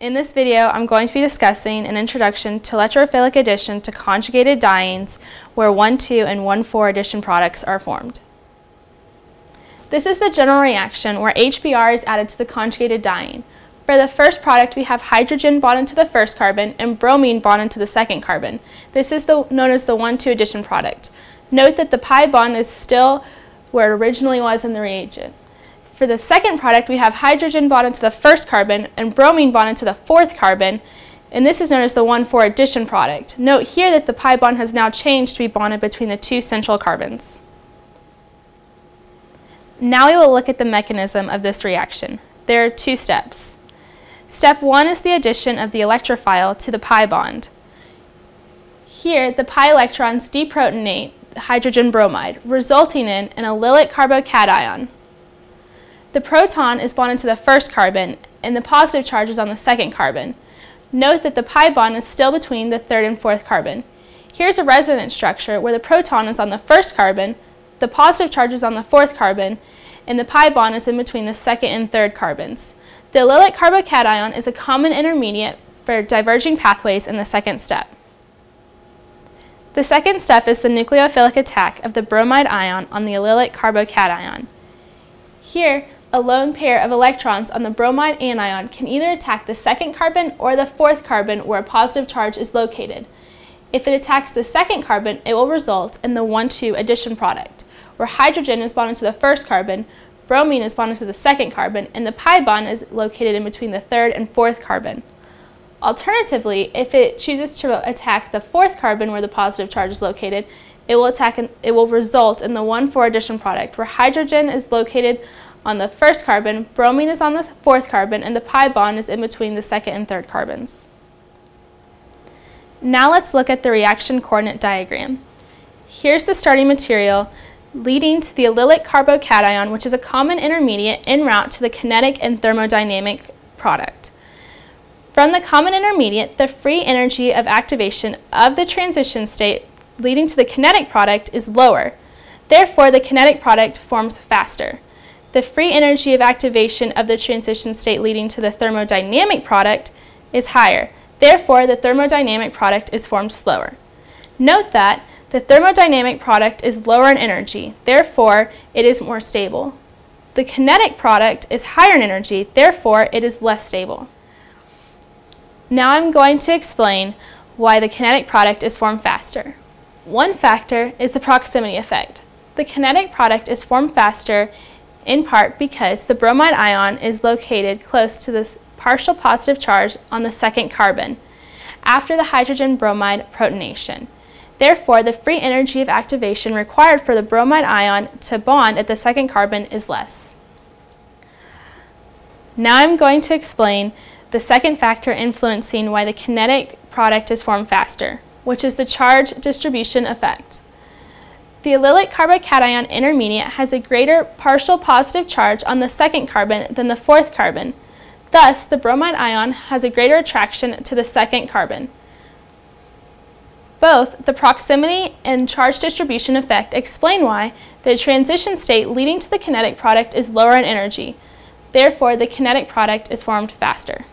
In this video, I'm going to be discussing an introduction to electrophilic addition to conjugated dienes where 1,2 and 1,4 addition products are formed. This is the general reaction where HBr is added to the conjugated diene. For the first product, we have hydrogen bonded to the first carbon and bromine bonded to the second carbon. This is the, known as the 1,2 addition product. Note that the pi bond is still where it originally was in the reagent. For the second product, we have hydrogen bonded to the first carbon and bromine bonded to the fourth carbon, and this is known as the 1,4 addition product. Note here that the pi bond has now changed to be bonded between the two central carbons. Now we will look at the mechanism of this reaction. There are two steps. Step one is the addition of the electrophile to the pi bond. Here, the pi electrons deprotonate hydrogen bromide, resulting in an allylic carbocation. The proton is bonded to the first carbon, and the positive charge is on the second carbon. Note that the pi bond is still between the third and fourth carbon. Here's a resonance structure where the proton is on the first carbon, the positive charge is on the fourth carbon, and the pi bond is in between the second and third carbons. The allylic carbocation is a common intermediate for diverging pathways in the second step. The second step is the nucleophilic attack of the bromide ion on the allylic carbocation. Here, a lone pair of electrons on the bromide anion can either attack the second carbon or the fourth carbon where a positive charge is located. If it attacks the second carbon, it will result in the 1-2 addition product, where hydrogen is bonded to the first carbon, bromine is bonded to the second carbon, and the pi bond is located in between the third and fourth carbon. Alternatively, if it chooses to attack the fourth carbon where the positive charge is located, it will attack an, it will result in the 1,4 addition product where hydrogen is located on the first carbon, bromine is on the fourth carbon, and the pi bond is in between the second and third carbons. Now let's look at the reaction coordinate diagram. Here's the starting material leading to the allylic carbocation, which is a common intermediate en route to the kinetic and thermodynamic product. From the common intermediate, the free energy of activation of the transition state leading to the kinetic product is lower. Therefore, the kinetic product forms faster the free energy of activation of the transition state leading to the thermodynamic product is higher. Therefore, the thermodynamic product is formed slower. Note that the thermodynamic product is lower in energy, therefore it is more stable. The kinetic product is higher in energy, therefore it is less stable. Now I'm going to explain why the kinetic product is formed faster. One factor is the proximity effect. The kinetic product is formed faster in part because the bromide ion is located close to the partial positive charge on the second carbon after the hydrogen bromide protonation. Therefore, the free energy of activation required for the bromide ion to bond at the second carbon is less. Now I'm going to explain the second factor influencing why the kinetic product is formed faster, which is the charge distribution effect. The allylic carbocation intermediate has a greater partial positive charge on the second carbon than the fourth carbon. Thus, the bromide ion has a greater attraction to the second carbon. Both the proximity and charge distribution effect explain why the transition state leading to the kinetic product is lower in energy. Therefore, the kinetic product is formed faster.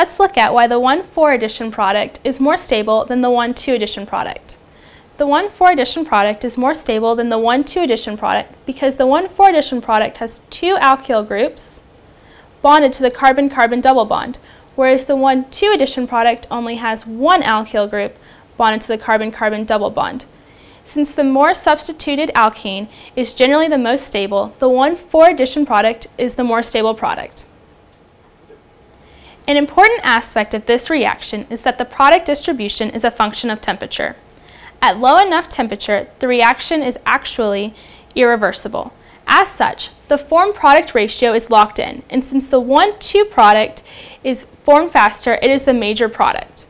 Let's look at why the 1,4 addition product is more stable than the 1,2 addition product. The 1,4 addition product is more stable than the 1,2 addition product because the 1,4 addition product has two alkyl groups bonded to the carbon-carbon double bond, whereas the 1,2 addition product only has one alkyl group bonded to the carbon-carbon double bond. Since the more substituted alkene is generally the most stable, the 1,4 addition product is the more stable product. An important aspect of this reaction is that the product distribution is a function of temperature. At low enough temperature, the reaction is actually irreversible. As such, the form-product ratio is locked in, and since the 1-2 product is formed faster, it is the major product.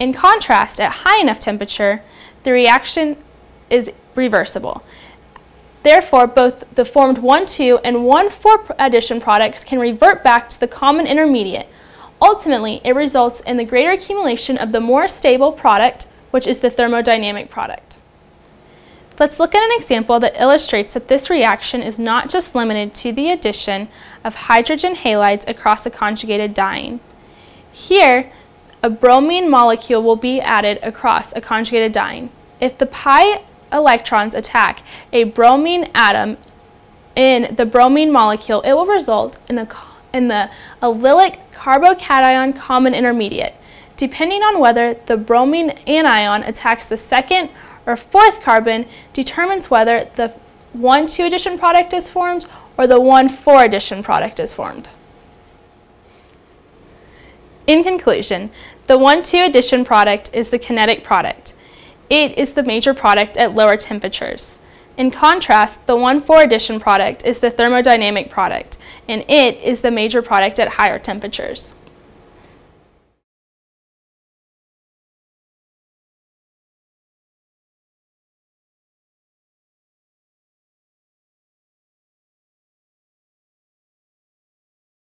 In contrast, at high enough temperature, the reaction is reversible. Therefore, both the formed 1-2 and 1-4 addition products can revert back to the common intermediate, Ultimately, it results in the greater accumulation of the more stable product, which is the thermodynamic product. Let's look at an example that illustrates that this reaction is not just limited to the addition of hydrogen halides across a conjugated diene. Here, a bromine molecule will be added across a conjugated diene. If the pi electrons attack a bromine atom in the bromine molecule, it will result in, a, in the allylic carbocation common intermediate. Depending on whether the bromine anion attacks the second or fourth carbon determines whether the 1,2 addition product is formed or the 1,4 addition product is formed. In conclusion, the 1,2 addition product is the kinetic product. It is the major product at lower temperatures. In contrast, the 1,4 addition product is the thermodynamic product, and it is the major product at higher temperatures.